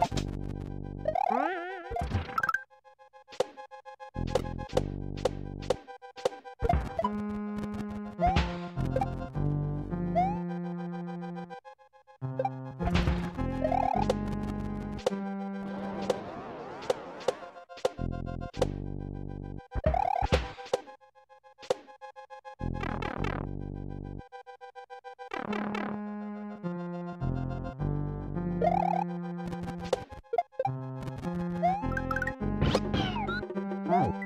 you Oh.